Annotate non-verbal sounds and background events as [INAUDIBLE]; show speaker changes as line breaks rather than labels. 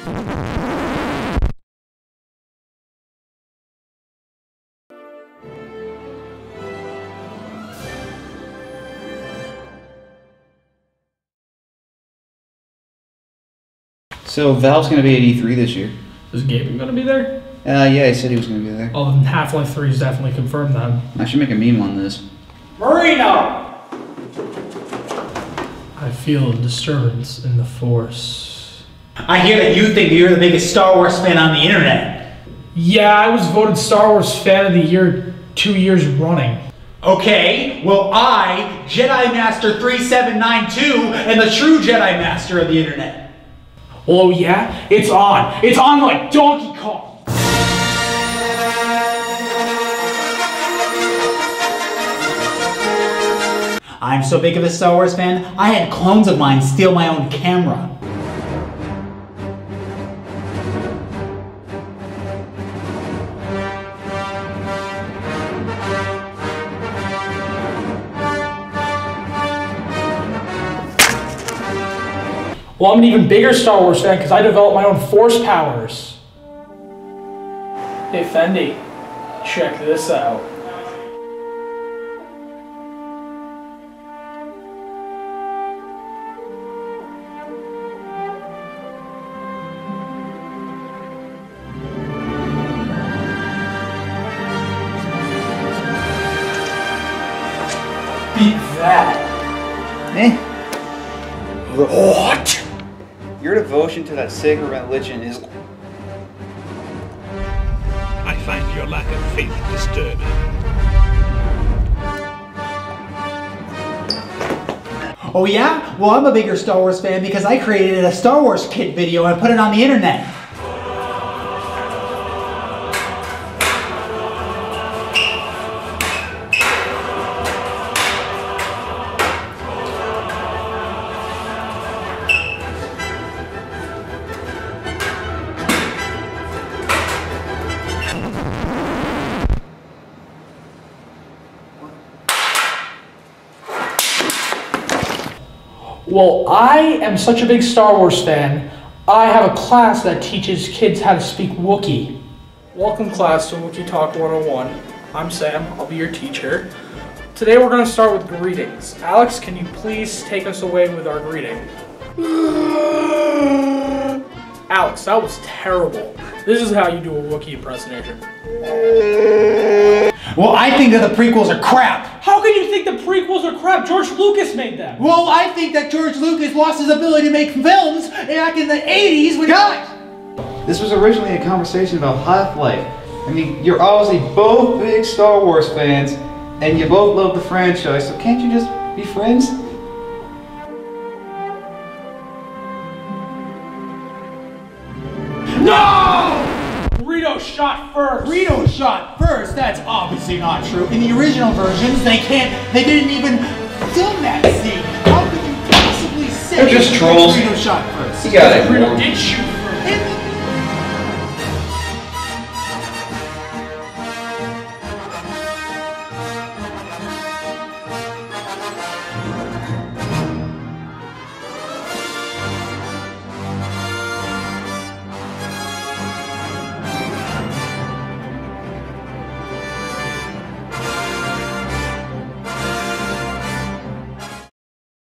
So Valve's going to be at E3 this year.
Is Gabe going to be there?
Uh, yeah, he said he was going to be there.
Oh, Half Life 3 is definitely confirmed then.
I should make a meme on this.
Marino!
I feel a disturbance in the force.
I hear that you think you're the biggest Star Wars fan on the internet.
Yeah, I was voted Star Wars Fan of the Year two years running.
Okay, well, I, Jedi Master 3792, am the true Jedi Master of the internet.
Oh yeah? It's on. It's on like Donkey Kong.
I'm so big of a Star Wars fan, I had clones of mine steal my own camera.
Well, I'm an even bigger Star Wars fan because I developed my own force powers. Hey Fendi, check this out. Beat that.
Eh?
What?
Your devotion to that sacred religion is.
I find your lack of faith disturbing.
Oh yeah? Well, I'm a bigger Star Wars fan because I created a Star Wars Kid video and put it on the internet.
Well, I am such a big Star Wars fan, I have a class that teaches kids how to speak Wookiee. Welcome, class, to Wookiee Talk 101. I'm Sam, I'll be your teacher. Today we're going to start with greetings. Alex, can you please take us away with our greeting? [LAUGHS] Alex, that was terrible. This is how you do a Wookiee impersonation. [LAUGHS]
Well, I think that the prequels are crap.
How can you think the prequels are crap? George Lucas made them.
Well, I think that George Lucas lost his ability to make films back in the 80s when
Guys! This was originally a conversation about Half Life. I mean, you're obviously both big Star Wars fans, and you both love the franchise, so can't you just be friends?
Shot first.
Greedo shot first. That's obviously not true. In the original versions, they can't. They didn't even film that scene. How could you possibly say
They're just trolls.
Greedo shot first?
You got it.
Greedo did shoot first.
In the